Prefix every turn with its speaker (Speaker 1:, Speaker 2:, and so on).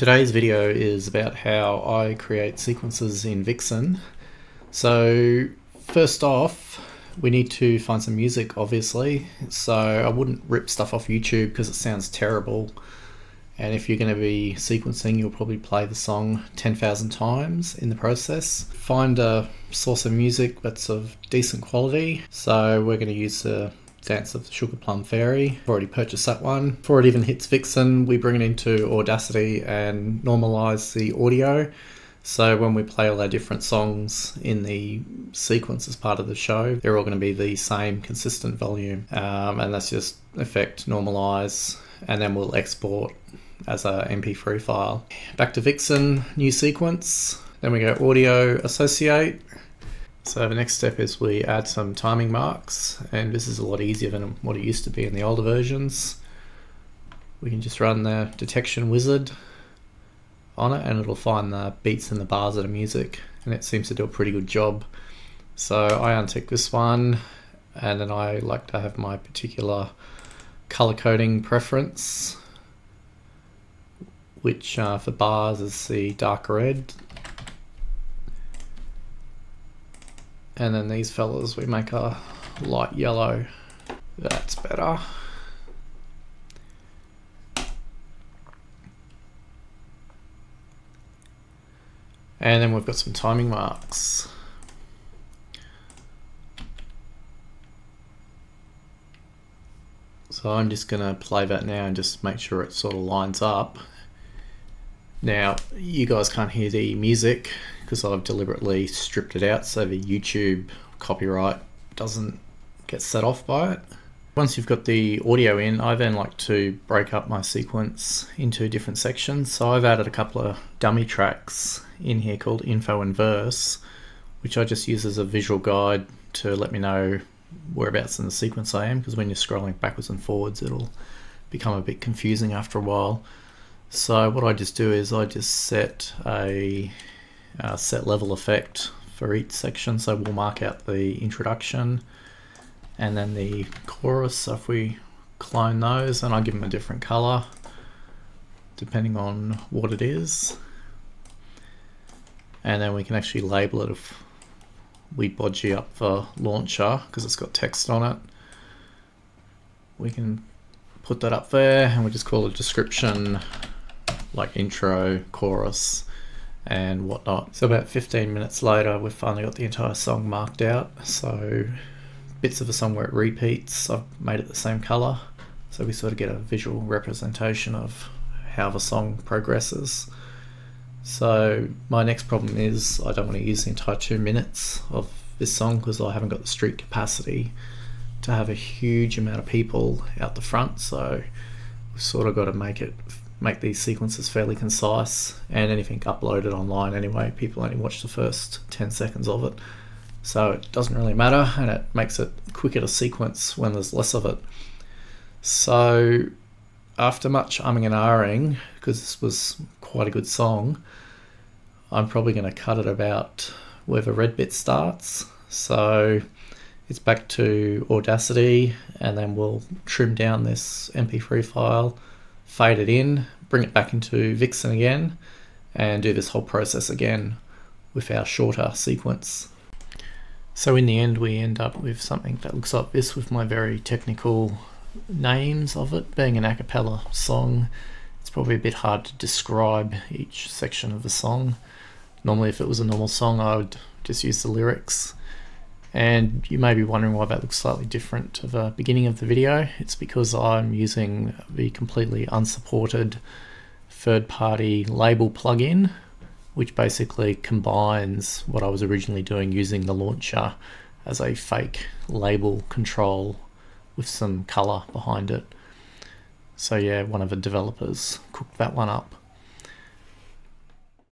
Speaker 1: Today's video is about how I create sequences in Vixen. So first off, we need to find some music obviously. So I wouldn't rip stuff off YouTube because it sounds terrible. And if you're going to be sequencing, you'll probably play the song 10,000 times in the process. Find a source of music that's of decent quality. So we're going to use the Dance of the Sugar Plum Fairy. I've already purchased that one. Before it even hits Vixen, we bring it into Audacity and normalize the audio. So when we play all our different songs in the sequence as part of the show, they're all going to be the same consistent volume. Um, and that's just effect normalize, and then we'll export as a MP3 file. Back to Vixen, new sequence. Then we go audio associate. So the next step is we add some timing marks and this is a lot easier than what it used to be in the older versions. We can just run the detection wizard on it and it'll find the beats and the bars of the music and it seems to do a pretty good job. So I untick this one and then I like to have my particular color coding preference which uh, for bars is the dark red and then these fellas we make a light yellow. That's better. And then we've got some timing marks. So I'm just gonna play that now and just make sure it sort of lines up now, you guys can't hear the music because I've deliberately stripped it out so the YouTube copyright doesn't get set off by it. Once you've got the audio in, I then like to break up my sequence into different sections. So I've added a couple of dummy tracks in here called info and verse, which I just use as a visual guide to let me know whereabouts in the sequence I am, because when you're scrolling backwards and forwards, it'll become a bit confusing after a while. So what I just do is I just set a, a set level effect for each section. So we'll mark out the introduction and then the chorus. So if we clone those and I give them a different color depending on what it is. And then we can actually label it if we bodgy up the launcher because it's got text on it. We can put that up there and we just call it description like intro, chorus, and whatnot. So about 15 minutes later, we've finally got the entire song marked out. So bits of the song where it repeats, I've made it the same color. So we sort of get a visual representation of how the song progresses. So my next problem is I don't want to use the entire two minutes of this song because I haven't got the street capacity to have a huge amount of people out the front. So we've sort of got to make it make these sequences fairly concise and anything uploaded online anyway. People only watch the first 10 seconds of it. So it doesn't really matter and it makes it quicker to sequence when there's less of it. So after much umming and ahhing because this was quite a good song I'm probably going to cut it about where the red bit starts. So it's back to Audacity and then we'll trim down this mp3 file fade it in, bring it back into Vixen again, and do this whole process again with our shorter sequence. So in the end we end up with something that looks like this with my very technical names of it. Being an a cappella song, it's probably a bit hard to describe each section of the song. Normally if it was a normal song I would just use the lyrics and you may be wondering why that looks slightly different to the beginning of the video. It's because I'm using the completely unsupported third-party label plugin, which basically combines what I was originally doing using the launcher as a fake label control with some color behind it. So yeah, one of the developers cooked that one up.